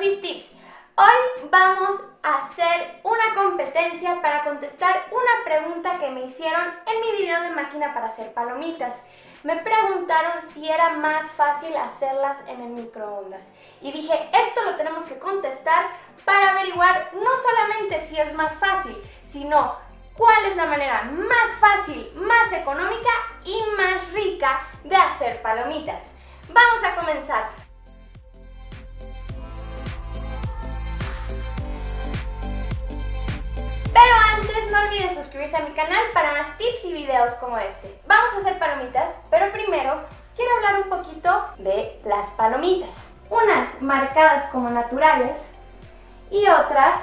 Hoy vamos a hacer una competencia para contestar una pregunta que me hicieron en mi video de máquina para hacer palomitas. Me preguntaron si era más fácil hacerlas en el microondas. Y dije, esto lo tenemos que contestar para averiguar no solamente si es más fácil, sino cuál es la manera más fácil, más económica y más rica de hacer palomitas. Vamos a comenzar. Pero antes no olviden suscribirse a mi canal para más tips y videos como este. Vamos a hacer palomitas, pero primero quiero hablar un poquito de las palomitas. Unas marcadas como naturales y otras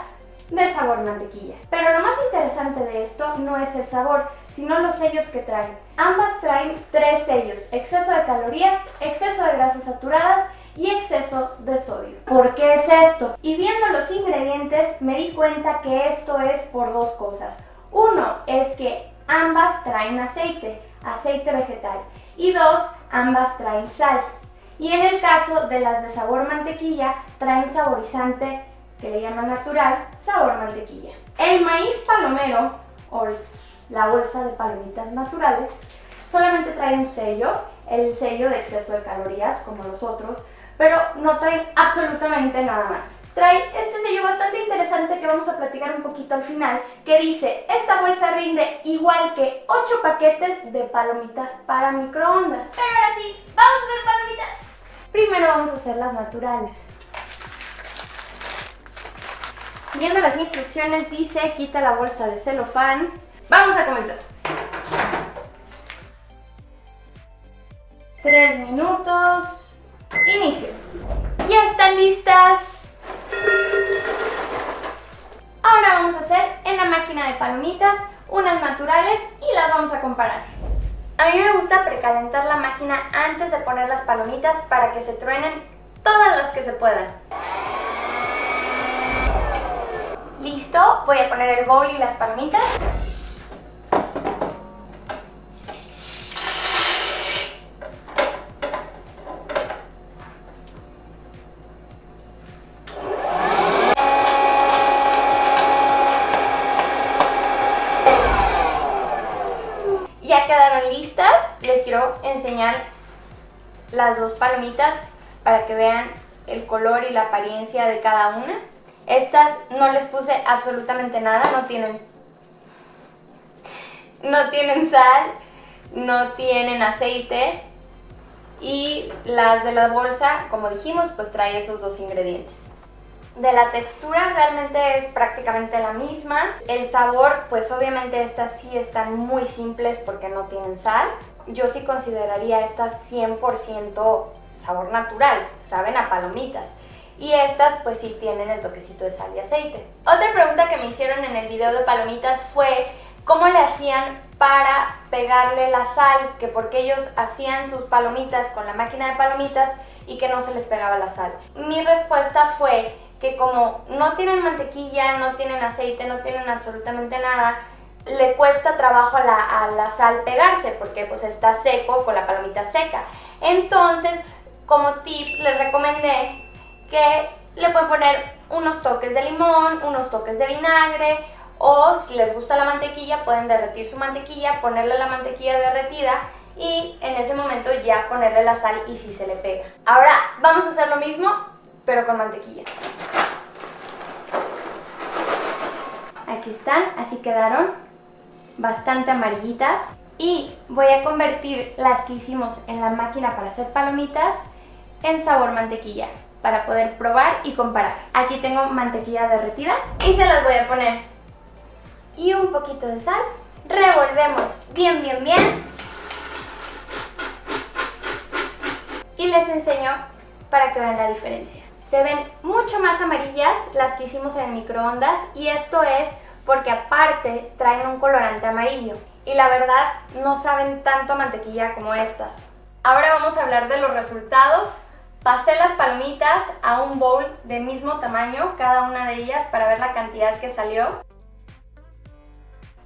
de sabor mantequilla. Pero lo más interesante de esto no es el sabor, sino los sellos que traen. Ambas traen tres sellos, exceso de calorías, exceso de grasas saturadas y exceso de sodio. ¿Por qué es esto? Y viendo los ingredientes me di cuenta que esto es por dos cosas. Uno es que ambas traen aceite, aceite vegetal. Y dos, ambas traen sal. Y en el caso de las de sabor mantequilla, traen saborizante que le llaman natural, sabor mantequilla. El maíz palomero, o la bolsa de palomitas naturales, solamente trae un sello, el sello de exceso de calorías, como los otros, pero no trae absolutamente nada más. Trae este sello bastante interesante que vamos a platicar un poquito al final, que dice, esta bolsa rinde igual que 8 paquetes de palomitas para microondas. Pero ahora sí, vamos a hacer palomitas. Primero vamos a hacer las naturales. Viendo las instrucciones dice, quita la bolsa de celofán. Vamos a comenzar. 3 minutos. Inicio. Ya están listas. Ahora vamos a hacer en la máquina de palomitas unas naturales y las vamos a comparar. A mí me gusta precalentar la máquina antes de poner las palomitas para que se truenen todas las que se puedan. Listo, voy a poner el bowl y las palomitas. Enseñar las dos palomitas para que vean el color y la apariencia de cada una. Estas no les puse absolutamente nada, no tienen, no tienen sal, no tienen aceite y las de la bolsa, como dijimos, pues trae esos dos ingredientes. De la textura realmente es prácticamente la misma. El sabor, pues obviamente estas sí están muy simples porque no tienen sal. Yo sí consideraría estas 100% sabor natural, saben a palomitas. Y estas pues sí tienen el toquecito de sal y aceite. Otra pregunta que me hicieron en el video de palomitas fue cómo le hacían para pegarle la sal, que porque ellos hacían sus palomitas con la máquina de palomitas y que no se les pegaba la sal. Mi respuesta fue que como no tienen mantequilla, no tienen aceite, no tienen absolutamente nada, le cuesta trabajo a la, sal pegarse porque pues está seco con la palomita seca. Entonces, como tip, les recomendé que le pueden poner unos toques de limón, unos toques de vinagre o si les gusta la mantequilla pueden derretir su mantequilla, ponerle la mantequilla derretida y en ese momento ya ponerle la sal y si se le pega. Ahora vamos a hacer lo mismo pero con mantequilla. Aquí están, así quedaron bastante amarillitas y voy a convertir las que hicimos en la máquina para hacer palomitas en sabor mantequilla para poder probar y comparar. Aquí tengo mantequilla derretida y se las voy a poner. Y un poquito de sal. Revolvemos bien, bien, bien. Y les enseño para que vean la diferencia. Se ven mucho más amarillas las que hicimos en el microondas y esto es porque aparte traen un colorante amarillo. Y la verdad no saben tanto a mantequilla como estas. Ahora vamos a hablar de los resultados Pasé las palomitas a un bowl de mismo tamaño, cada una de ellas, para ver la cantidad que salió.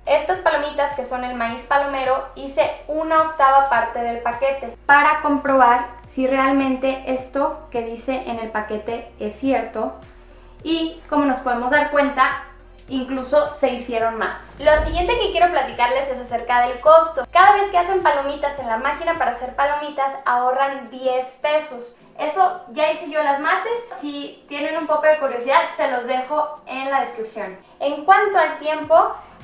estas palomitas que son el maíz palomero hice una octava parte del paquete para comprobar si realmente esto que dice en el paquete es cierto y como nos podemos dar cuenta incluso se hicieron más. Lo siguiente que quiero platicarles es acerca del costo. Cada vez que hacen palomitas en la máquina para hacer palomitas ahorran 10 pesos. Eso ya hice yo las mates, si tienen un poco de curiosidad se los dejo en la descripción. En cuanto al tiempo,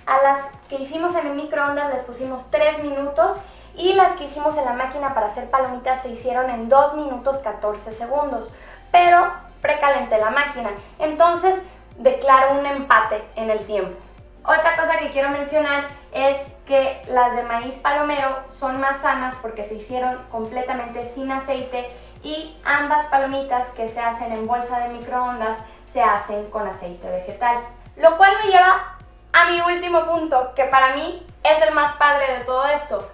a las que hicimos en el microondas les pusimos 3 minutos y las que hicimos en la máquina para hacer palomitas se hicieron en 2 minutos 14 segundos. Pero precalenté la máquina, entonces declaro un empate en el tiempo. Otra cosa que quiero mencionar es que las de maíz palomero son más sanas porque se hicieron completamente sin aceite y ambas palomitas que se hacen en bolsa de microondas se hacen con aceite vegetal. Lo cual me lleva a mi último punto, que para mí es el más padre de todo esto.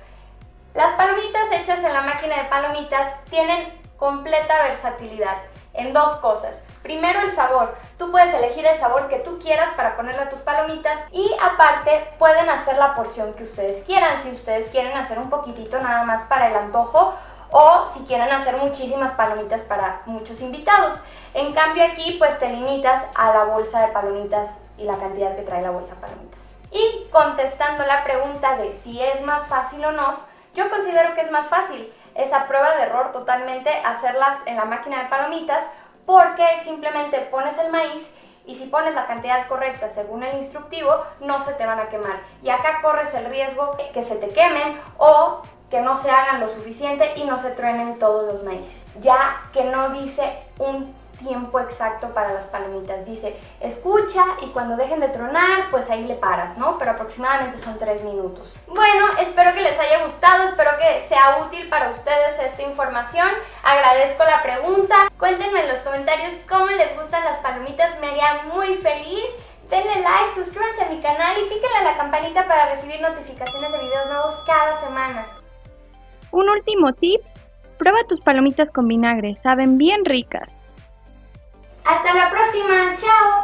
Las palomitas hechas en la máquina de palomitas tienen completa versatilidad en dos cosas. Primero el sabor. Tú puedes elegir el sabor que tú quieras para ponerle a tus palomitas y aparte pueden hacer la porción que ustedes quieran. Si ustedes quieren hacer un poquitito nada más para el antojo o si quieren hacer muchísimas palomitas para muchos invitados. En cambio aquí pues te limitas a la bolsa de palomitas y la cantidad que trae la bolsa de palomitas. Y contestando la pregunta de si es más fácil o no, yo considero que es más fácil. esa prueba de error totalmente hacerlas en la máquina de palomitas porque simplemente pones el maíz y si pones la cantidad correcta según el instructivo, no se te van a quemar. Y acá corres el riesgo que se te quemen o que no se hagan lo suficiente y no se truenen todos los maíces. Ya que no dice un tiempo exacto para las palomitas. Dice, escucha y cuando dejen de tronar, pues ahí le paras, ¿no? Pero aproximadamente son 3 minutos. Bueno, espero que les haya gustado, espero que sea útil para ustedes esta información. Agradezco la pregunta. Cuéntenme en los comentarios cómo les gustan las palomitas, me haría muy feliz. Denle like, suscríbanse a mi canal y píquenle a la campanita para recibir notificaciones de videos nuevos cada semana. Un último tip, prueba tus palomitas con vinagre, saben bien ricas. Hasta la próxima, chao.